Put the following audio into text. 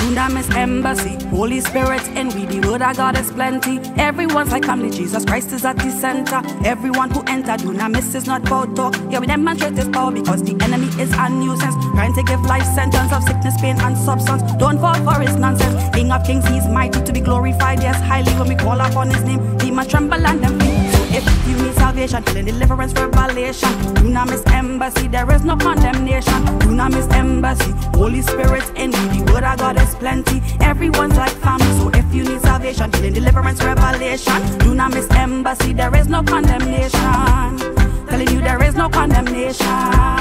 Dunamis Embassy, Holy Spirit in we, the word of God is plenty. Everyone's like family, Jesus Christ is at the center. Everyone who enter Dunamis is not about talk. Yeah, we demonstrate his power because the enemy is a nuisance. Trying to give life sentence of sickness, pain, and substance. Don't fall for his nonsense. King of kings, he's mighty to be glorified, yes, highly when we call upon his name. Demon tremble and them flee. So if you need salvation, healing, deliverance, revelation, Dunamis Embassy, there is no condemnation. Dunamis Embassy, Holy Spirit in me, the plenty. Everyone's like family, so if you need salvation, healing, deliverance, revelation, Dunamis Embassy, there is no condemnation. Telling you there is no condemnation. There is no condemnation.